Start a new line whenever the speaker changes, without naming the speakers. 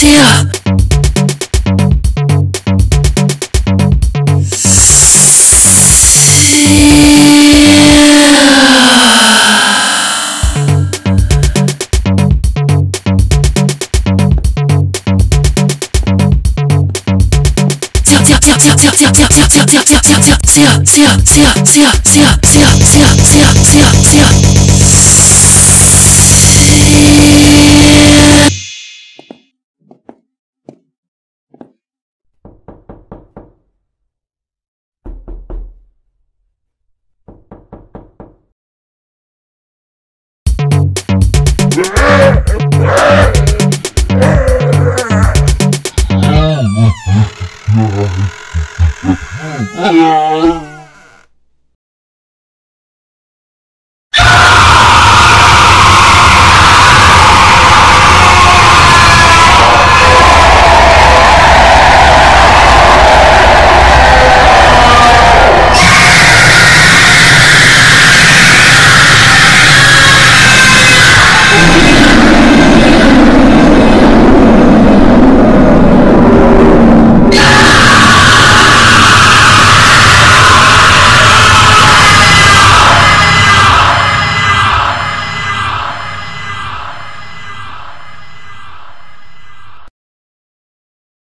See ya! feel, feel,
feel,
feel, feel, feel, feel, feel.
Oh,